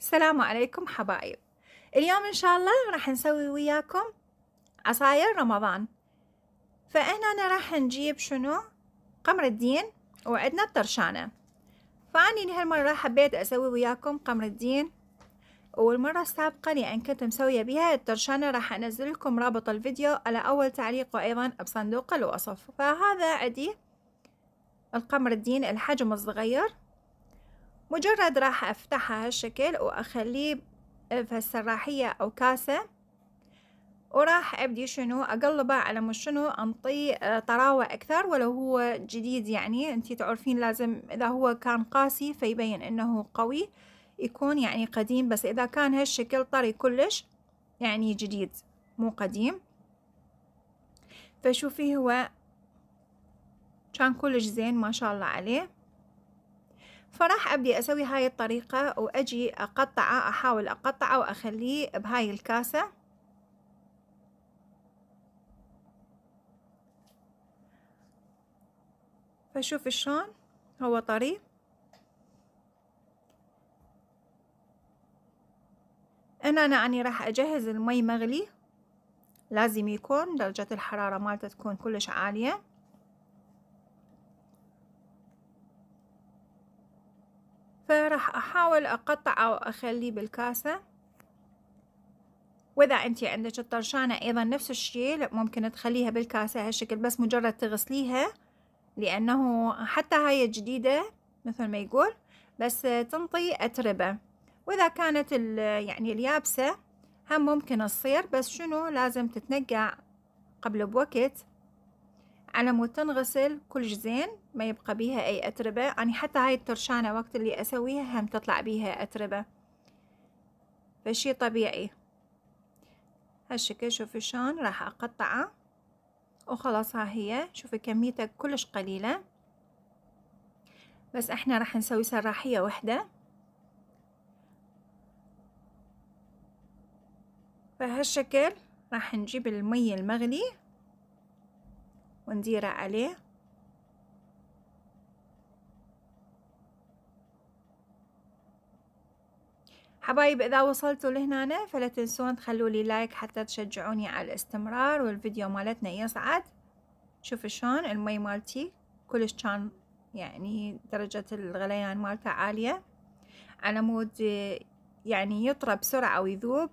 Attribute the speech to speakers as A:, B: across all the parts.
A: السلام عليكم حبايب. اليوم إن شاء الله راح نسوي وياكم عصاير رمضان. فهنا راح نجيب شنو؟ قمر الدين وعندنا الطرشانة. فأني هالمرة حبيت أسوي وياكم قمر الدين والمرة السابقة لأن كنت مسوية بها الطرشانة راح أنزل لكم رابط الفيديو على أول تعليق وأيضا بصندوق الوصف. فهذا عندي القمر الدين الحجم الصغير مجرد راح افتحها هالشكل وأخليه في السراحية أو كاسة وراح أبدي شنو؟ أقلبه على شنو؟ انطيه طراوة أكثر ولو هو جديد يعني. انتي تعرفين لازم إذا هو كان قاسي فيبين إنه قوي يكون يعني قديم. بس إذا كان هالشكل طري كلش يعني جديد مو قديم. فشوفي هو كان كلش زين ما شاء الله عليه. فراح أبدي أسوي هاي الطريقة وأجي أقطعه أحاول أقطعه وأخليه بهاي الكاسة. فشوف شلون هو طري. هنا أنا أني راح أجهز المي مغلي. لازم يكون درجة الحرارة مالته تكون كلش عالية. فراح أحاول أقطعه وأخليه بالكاسة. وإذا أنتي عندك الطرشانة أيضا نفس الشيء ممكن تخليها بالكاسة هالشكل بس مجرد تغسليها لأنه حتى هاي الجديدة مثل ما يقول بس تنطي أتربة. وإذا كانت يعني اليابسة هم ممكن تصير بس شنو لازم تتنقع قبل بوقت. على مود تنغسل كلش زين ما يبقى بيها أي أتربة. يعني حتى هاي الترشانة وقت اللي أسويها هم تطلع بيها أتربة. فشي طبيعي. هالشكل شوفي شلون راح أقطعه. وخلاص ها هي. شوفي كميتها كلش قليلة. بس إحنا راح نسوي سراحية وحدة. فهالشكل راح نجيب المي المغلي. ونديره عليه. حبايب إذا وصلتوا لهنا فلا تنسون تخلوا لي لايك حتى تشجعوني على الاستمرار والفيديو مالتنا يصعد شوفوا شلون المي مالتي كلش كان يعني درجة الغليان مالته عالية. على مود يعني يطرى بسرعة ويذوب.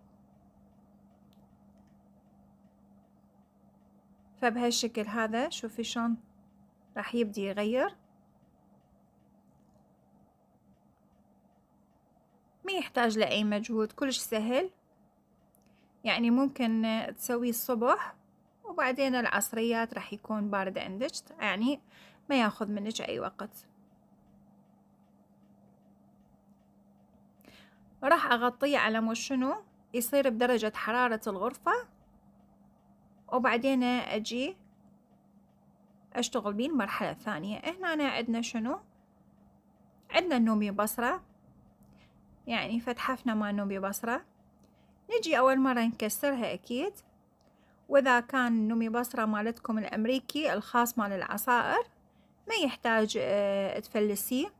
A: فبهالشكل هذا شوفي شلون راح يبدي يغير. ما يحتاج لأي مجهود كلش سهل. يعني ممكن تسويه الصبح وبعدين العصريات راح يكون بارد عندك يعني ما ياخذ منك أي وقت. راح أغطيه على مو شنو؟ يصير بدرجة حرارة الغرفة. وبعدين أجي أشتغل بيه المرحلة الثانية هنا عندنا شنو؟ عندنا النومي بصرة. يعني فتحفنا مع نومي بصرة. نجي أول مرة نكسرها أكيد. وإذا كان نومي بصرة مالتكم الأمريكي الخاص مال العصائر ما يحتاج آه تفلسيه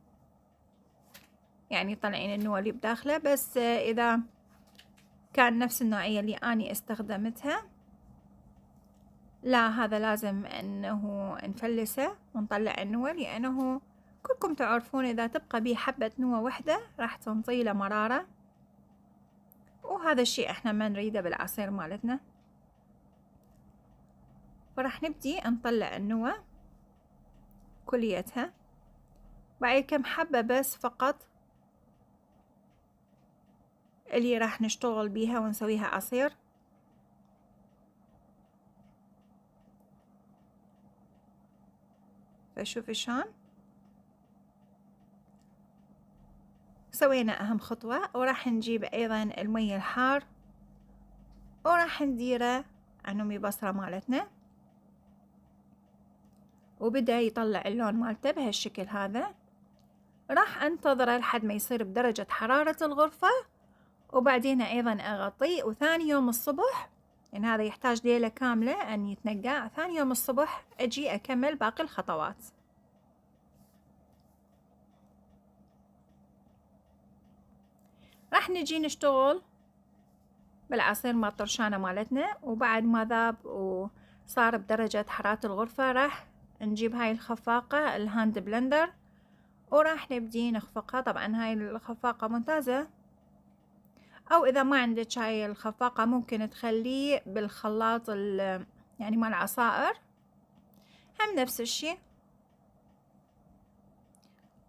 A: يعني طلعين النوى اللي بداخله بس آه إذا كان نفس النوعية اللي أني استخدمتها لا هذا لازم إنه نفلسه ونطلع النوى لأنه كلكم تعرفون إذا تبقى بيه حبة نوى وحدة راح تنطي له مرارة. وهذا الشيء إحنا ما نريده بالعصير مالتنا. فراح نبدي نطلع النوى كليتها. بعد كم حبة بس فقط اللي راح نشتغل بيها ونسويها عصير. فشوفي شلون سوينا أهم خطوة وراح نجيب أيضا المي الحار وراح نديره عنومي بصرة مالتنا. وبدأ يطلع اللون مالته بهالشكل هذا. راح أنتظره لحد ما يصير بدرجة حرارة الغرفة وبعدين أيضا أغطيه وثاني يوم الصبح يعني هذا يحتاج ليلة كاملة أن يتنقع. ثاني يوم الصبح أجي أكمل باقي الخطوات. راح نجي نشتغل بالعصير مال الطرشانة مالتنا وبعد ما ذاب وصار بدرجة حرارة الغرفة راح نجيب هاي الخفاقة ال hand blender وراح نبدي نخفقها. طبعا هاي الخفاقة ممتازة. أو إذا ما عندك هاي الخفاقة ممكن تخليه بالخلاط يعني مال العصائر هم نفس الشي.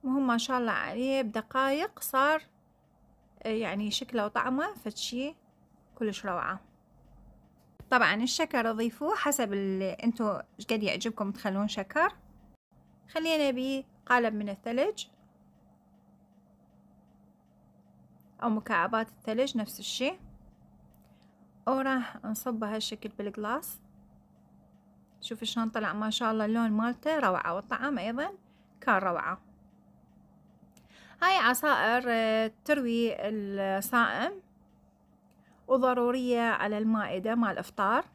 A: وهم ما شاء الله عليه بدقايق صار يعني شكله وطعمه فشي كلش روعة. طبعا الشكر اضيفوه حسب أنتو قد يعجبكم تخلون شكر. خلينا بقالب من الثلج. أو مكعبات الثلج نفس الشي وراح نصبه هالشكل بالقلاص. شوفي شلون طلع. ما شاء الله اللون مالته روعة والطعم أيضا كان روعة. هاي عصائر آه، تروي الصائم وضرورية على المائدة مع الإفطار.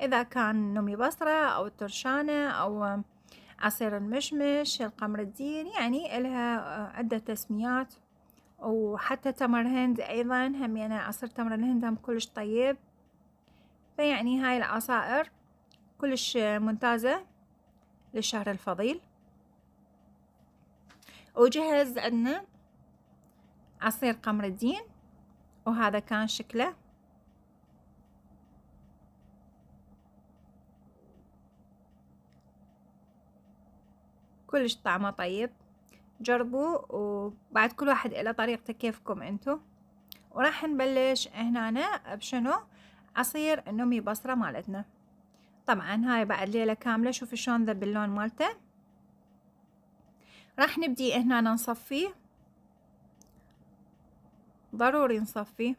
A: إذا كان نومي بصرة أو الترشانة أو عصير المشمش القمر الدين يعني إلها آه، عدة تسميات. وحتى تمر هند أيضا هم يعني عصير تمر الهند هم كلش طيب. فيعني هاي العصائر كلش ممتازة للشهر الفضيل. وجهز عندنا عصير قمر الدين وهذا كان شكله. كلش طعمه طيب. جربوا وبعد كل واحد إلى طريقته كيفكم انتو وراح نبلش هنا بشنو؟ عصير النومي بصرة مالتنا. طبعا هاي بعد ليلة كاملة شوفي شلون ذب اللون مالته. راح نبدي هنا نصفيه ضروري نصفيه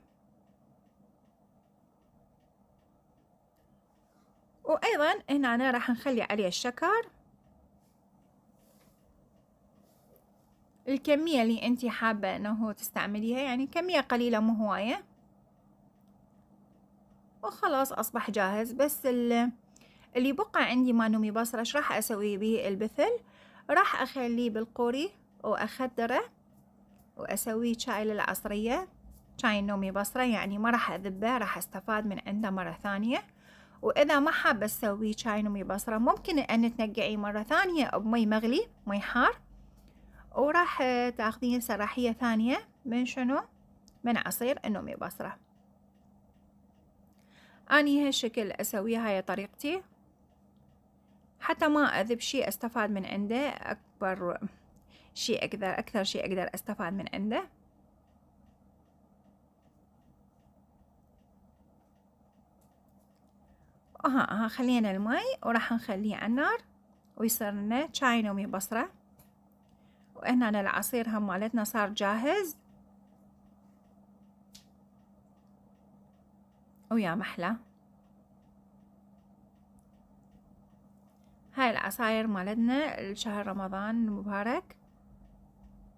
A: وأيضا هنا راح نخلي عليه الشكر. الكمية اللي انتي حابة إنه تستعمليها يعني كمية قليلة مو هواية. وخلاص أصبح جاهز. بس اللي بقى عندي ما نومي بصرة إيش راح أسوي به البثل. راح أخليه بالقوري وأخدره واسويه شاي للعصرية. شاي النومي بصرة يعني ما راح أذبه راح أستفاد من عنده مرة ثانية. وإذا ما حابة تسوي شاي نومي بصرة ممكن إن تنقعيه مرة ثانية بمي مغلي مي حار. وراح تاخذين سراحية ثانية. من شنو؟ من عصير النومي بصرة. أني هالشكل أسوي هاي طريقتي. حتى ما أذب شي أستفاد من عنده أكبر شي أقدر أكثر شي أقدر أستفاد من عنده. ها ها خلينا المي وراح نخليه على النار ويصير لنا شاي نومي بصرة. وهنا العصير هم مالتنا صار جاهز. ويا محلى. هاي العصاير مالتنا لشهر رمضان المبارك.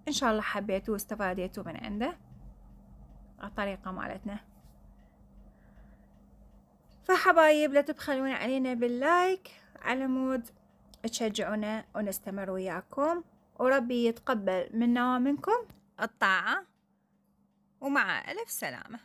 A: إن شاء الله حبيتوا واستفاديتوا من عنده. الطريقة مالتنا. فحبايب لا تبخلون علينا بال like. على مود تشجعونا ونستمر وياكم. وربي يتقبل منا ومنكم الطاعة ومع ألف سلامة.